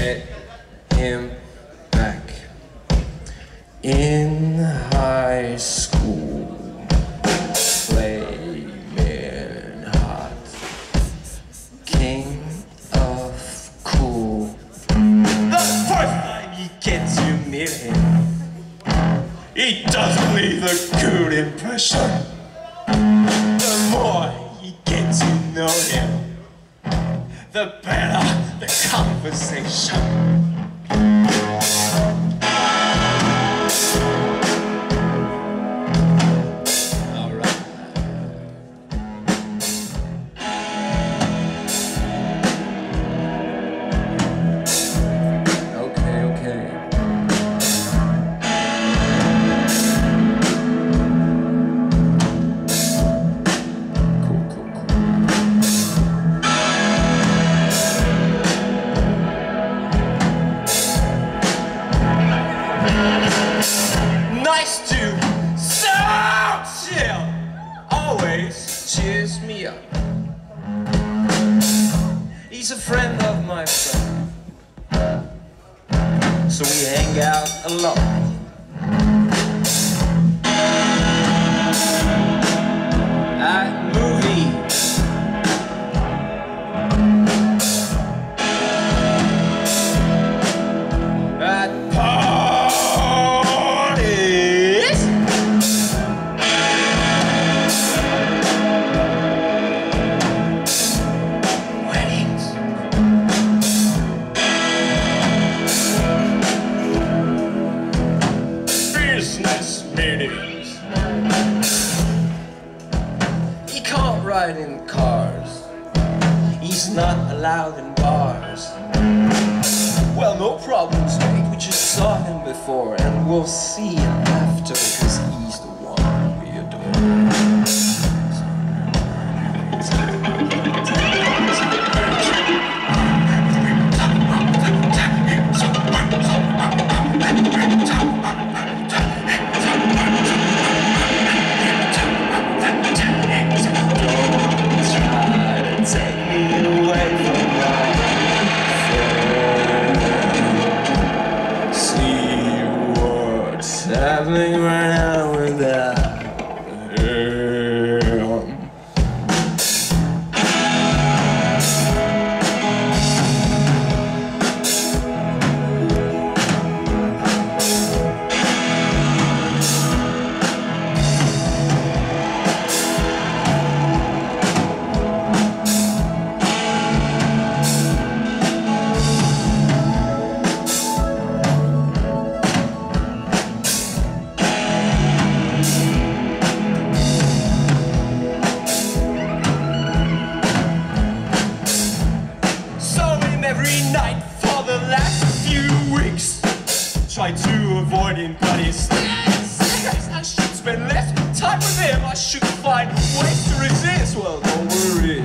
him back in high school. Flaming hot, king of cool. Mm. The first time you get to meet him, he doesn't leave a good impression. The more you get to know him, the better conversation. Nice dude, so chill, always cheers me up. He's a friend of my friend, so we hang out a lot. Meetings. He can't ride in cars. He's not allowed in bars. Well, no problems, mate. We just saw him before, and we'll see him after because he I should find ways to resist. Well, don't worry,